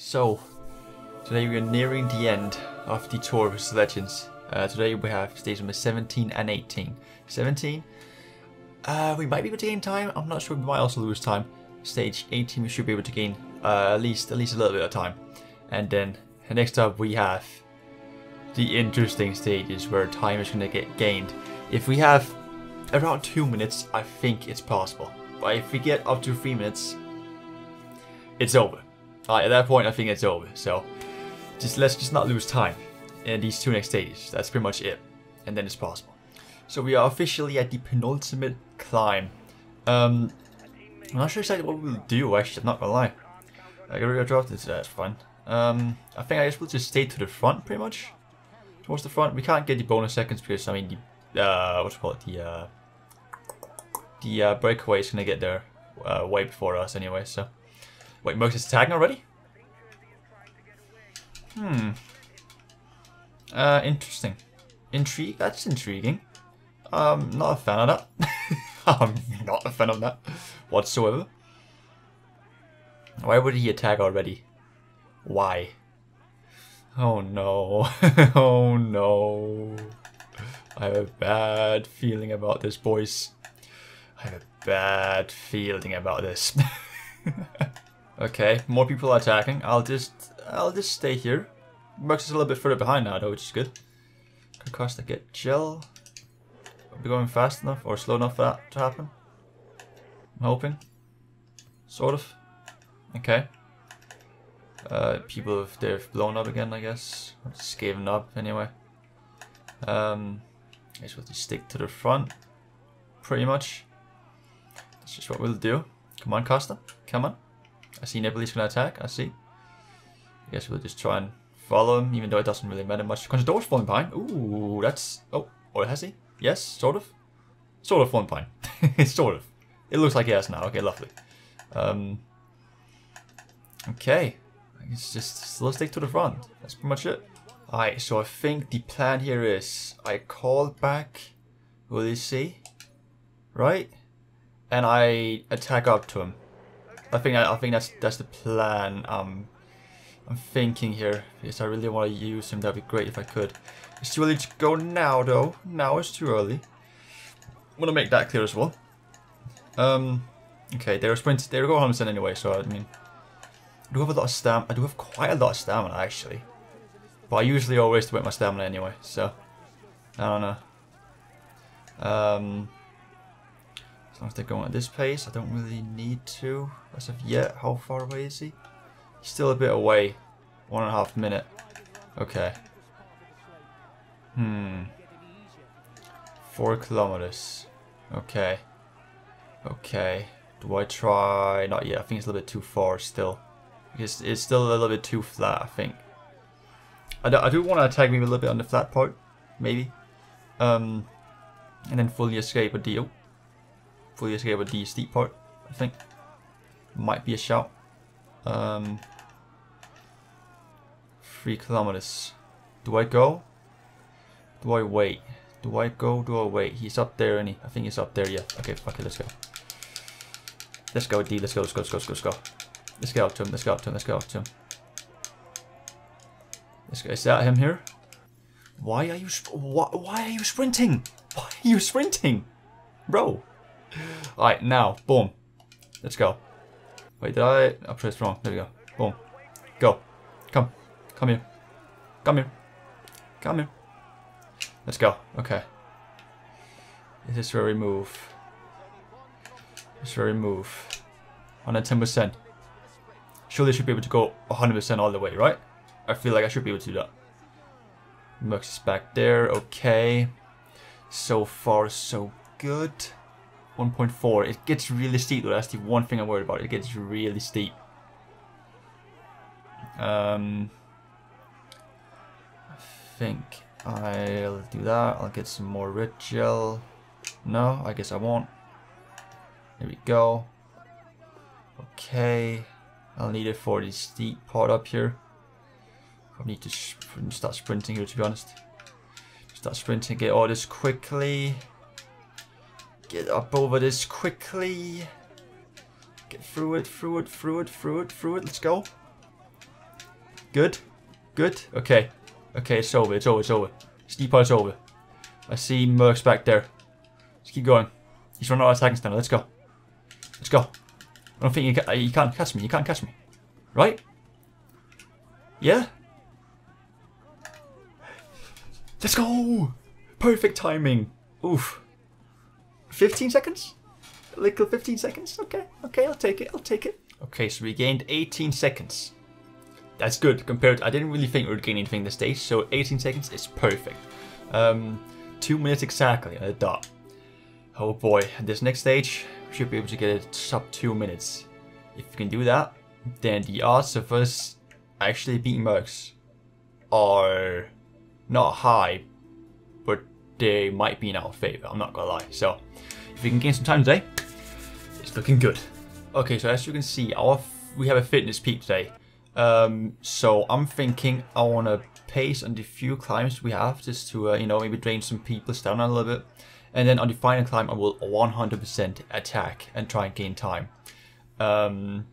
So, today we are nearing the end of the tour of Legends. Uh, today we have stage number 17 and 18. 17, uh, we might be able to gain time. I'm not sure. We might also lose time. Stage 18, we should be able to gain uh, at least at least a little bit of time. And then next up we have the interesting stages where time is going to get gained. If we have around two minutes, I think it's possible. But if we get up to three minutes, it's over. Alright, at that point, I think it's over. So, just let's just not lose time in these two next stages. That's pretty much it. And then it's possible. So we are officially at the penultimate climb. Um, I'm not sure exactly what we'll do, actually, I'm not gonna lie. I gotta drop this, that's fine. Um, I think I guess we'll just stay to the front, pretty much. Towards the front. We can't get the bonus seconds because, I mean, the, uh, what's it called, the, uh, the, uh, breakaway is gonna get there, uh, way before us anyway, so. Wait, is tagging already? Hmm. Uh, interesting. Intrigue? That's intriguing. Um, not a fan of that. I'm not a fan of that whatsoever. Why would he attack already? Why? Oh no. oh no. I have a bad feeling about this, boys. I have a bad feeling about this. Okay, more people attacking. I'll just I'll just stay here. Merckx is a little bit further behind now though, which is good. Costa get gel. We going fast enough or slow enough for that to happen? I'm hoping. Sort of. Okay. Uh, people have they've blown up again, I guess. Or just given up anyway. Um, I guess we'll just stick to the front, pretty much. That's just what we'll do. Come on, Costa. Come on. I see Nibali's gonna attack, I see. I guess we'll just try and follow him, even though it doesn't really matter much. Conquistador's falling behind. Ooh, that's... Oh, or has he? Yes, sort of. Sort of falling behind. sort of. It looks like he has now. Okay, lovely. Um, okay. I guess just still stick to the front. That's pretty much it. Alright, so I think the plan here is I call back Ulissi? Right? And I attack up to him. I think I, I think that's that's the plan. Um, I'm thinking here because I really want to use him. That'd be great if I could. It's too early to go now, though. Now it's too early. I'm gonna make that clear as well. Um, okay, they're sprint. They go 100 anyway. So I mean, I do have a lot of stamina. I do have quite a lot of stamina actually, but I usually always waste my stamina anyway. So I don't know. Um, as they're going at this pace, I don't really need to. As of yet, how far away is he? He's still a bit away. One and a half minute. Okay. Hmm. Four kilometers. Okay. Okay. Do I try? Not yet. I think it's a little bit too far still. Because it's still a little bit too flat, I think. I do, I do want to attack maybe a little bit on the flat part. Maybe. Um, and then fully escape a deal fully escape with the steep part, I think. Might be a shout. Um, three kilometers. Do I go? Do I wait? Do I go? Do I wait? He's up there, and he? I think he's up there. Yeah. Okay. Fuck it. Let's go. Let's go, D. Let's go. Let's go. Let's go. Let's go. Let's go up to him. Let's go up to him. Let's go up to him. Let's go. Is that him here? Why are you? Why, why are you sprinting? Why are you sprinting, bro? Alright, now, boom. Let's go. Wait, did I? Oh, I pressed wrong. There we go. Boom. Go. Come. Come here. Come here. Come here. Let's go. Okay. This is where we move. This is where we move. 110%. Surely I should be able to go 100% all the way, right? I feel like I should be able to do that. Merckx is back there. Okay. So far, so good. 1.4. It gets really steep though. That's the one thing I'm worried about. It gets really steep. Um, I think I'll do that. I'll get some more red gel. No, I guess I won't. There we go. Okay. I'll need it for the steep part up here. I need to start sprinting here to be honest. Start sprinting, get all this quickly. Get up over this quickly. Get through it, through it, through it, through it, through it. Let's go. Good. Good. Okay. Okay, it's over. It's over. It's over. Steep over. I see Merckx back there. Let's keep going. He's running out of attacking stamina. Let's go. Let's go. I don't think you, can, you can't catch me. You can't catch me. Right? Yeah? Let's go! Perfect timing. Oof. 15 seconds? A little 15 seconds? Okay, okay, I'll take it, I'll take it. Okay, so we gained 18 seconds. That's good compared. I didn't really think we would gain anything this stage, so 18 seconds is perfect. Um, two minutes exactly at a dot. Oh boy, this next stage, we should be able to get it sub two minutes. If we can do that, then the odds of us actually beating Merckx are not high, they might be in our favor, I'm not gonna lie. So, if we can gain some time today, it's looking good. Okay, so as you can see, our we have a fitness peak today. Um, so I'm thinking I want to pace on the few climbs we have, just to, uh, you know, maybe drain some people's down a little bit. And then on the final climb, I will 100% attack and try and gain time. Um,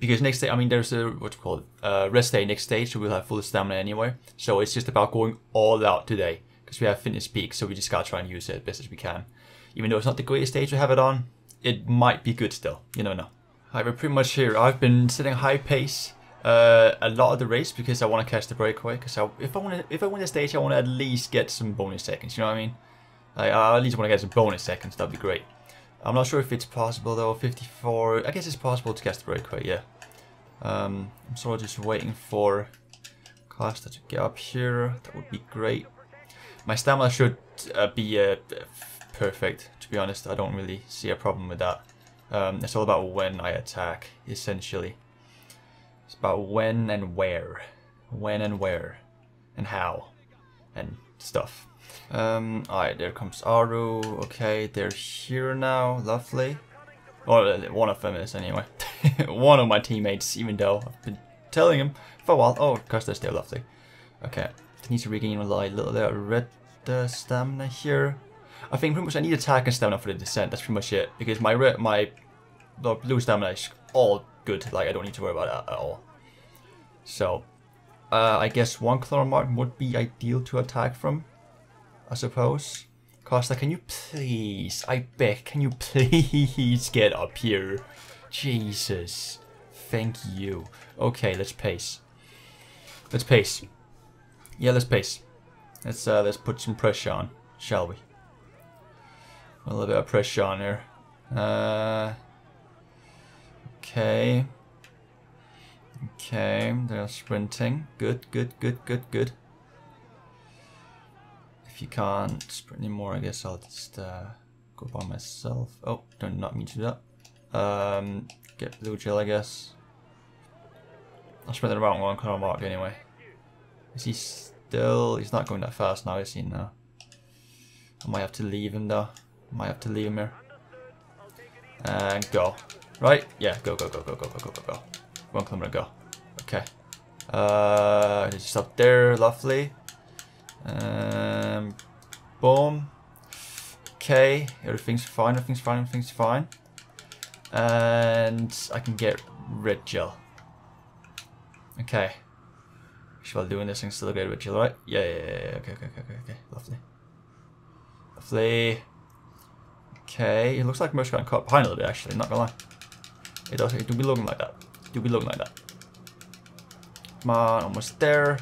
because next day, I mean, there's a, what you call it, uh, rest day next day, so we'll have full stamina anyway. So it's just about going all out today, because we have fitness peak, so we just gotta try and use it as best as we can. Even though it's not the greatest stage to have it on, it might be good still, you know. Alright, we're pretty much here. I've been setting high pace uh, a lot of the race because I want to catch the breakaway. Because if I want to, if I win the stage, I want to at least get some bonus seconds. You know what I mean? Like, I at least want to get some bonus seconds. That'd be great. I'm not sure if it's possible though. 54. I guess it's possible to catch the breakaway. Yeah. Um, I'm sort of just waiting for Costa to get up here. That would be great. My stamina should uh, be uh, perfect. To be honest, I don't really see a problem with that. Um, it's all about when I attack, essentially. It's about when and where. When and where. And how. And stuff. Um, alright, there comes Aru. Okay, they're here now. Lovely. Well, one of them is anyway. one of my teammates, even though I've been telling him for a while. Oh, of course they're still lovely. Okay, need to regain a little bit of red uh, stamina here. I think pretty much I need attack and stamina for the descent. That's pretty much it. Because my red, my blue stamina is all good. Like, I don't need to worry about that at all. So, uh, I guess one Claw Mark would be ideal to attack from, I suppose. Costa, can you please, I beg, can you please get up here? Jesus. Thank you. Okay, let's pace. Let's pace. Yeah, let's pace. Let's uh, let's put some pressure on, shall we? A little bit of pressure on here. Uh, Okay. Okay, they're sprinting. Good, good, good, good, good. If you can't sprint anymore, I guess I'll just uh, go by myself. Oh, don't not mean to do that. Um, get blue gel, I guess. I'll sprint around one kind of mark anyway. Is he still? He's not going that fast now, is he? No. I might have to leave him though. Might have to leave him here. And go. Right? Yeah, go, go, go, go, go, go, go, go, go. One kilometer, go. Okay. Uh, just up there, lovely. Um, boom. Okay, everything's fine, everything's fine, everything's fine. And I can get red gel. Okay. While doing this, can still get red gel, right? Yeah, yeah, yeah, okay, okay, okay, okay. Lovely. Lovely. Okay, it looks like Merch got caught behind a little bit, actually, not gonna lie. It does. It do be looking like that. It do be looking like that. Come on, almost there.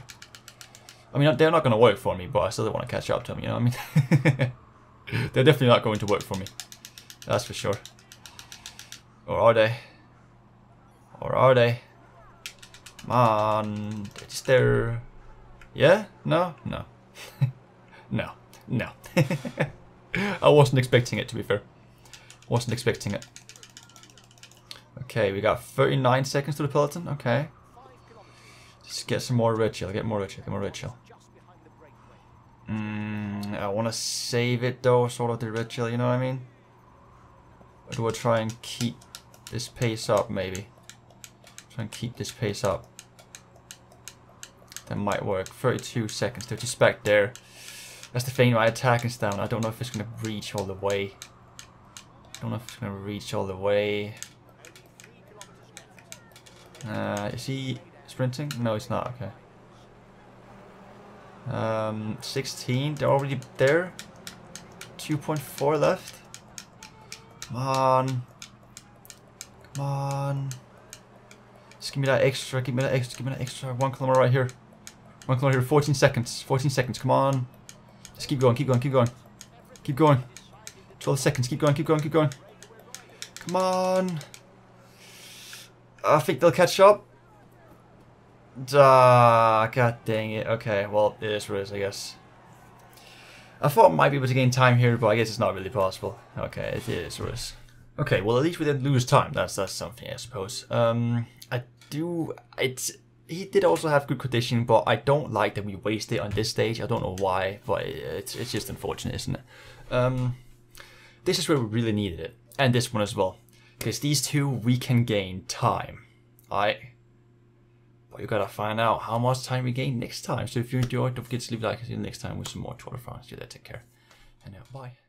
I mean, they're not going to work for me, but I still want to catch up to them, you know what I mean? they're definitely not going to work for me. That's for sure. Or are they? Or are they? Come on, it's there. Yeah? No? No. no. No. I wasn't expecting it, to be fair. Wasn't expecting it. Okay, we got 39 seconds to the peloton. Okay. Just get some more red chill. Get more red chill. Get more red chill. Mm, I want to save it though, sort of the red chill, you know what I mean? Do I try and keep this pace up, maybe? Try and keep this pace up. That might work. 32 seconds. Just back there. That's the thing, my attack is down. I don't know if it's going to reach all the way. I don't know if it's going to reach all the way. Uh, is he sprinting? No, he's not. Okay. Um, 16. They're already there. 2.4 left. Come on. Come on. Just give me that extra. Give me that extra. Give me that extra. One kilometer right here. One kilometer here. 14 seconds. 14 seconds. Come on. Just keep going. Keep going. Keep going. Keep going. 12 seconds. Keep going. Keep going. Keep going. Come on. I think they'll catch up. Duh, god dang it. Okay, well, it is what it is, I guess. I thought I might be able to gain time here, but I guess it's not really possible. Okay, it is what it is. Okay, well, at least we didn't lose time. That's that's something, I suppose. Um, do... It's... He did also have good conditioning, but I don't like that we wasted it on this stage. I don't know why, but it's, it's just unfortunate, isn't it? Um, this is where we really needed it. And this one as well. Because these two, we can gain time. Alright? But you gotta find out how much time we gain next time. So if you enjoyed, don't forget to leave a like see you next time with some more Tour de France. Do that, take care. And now, bye.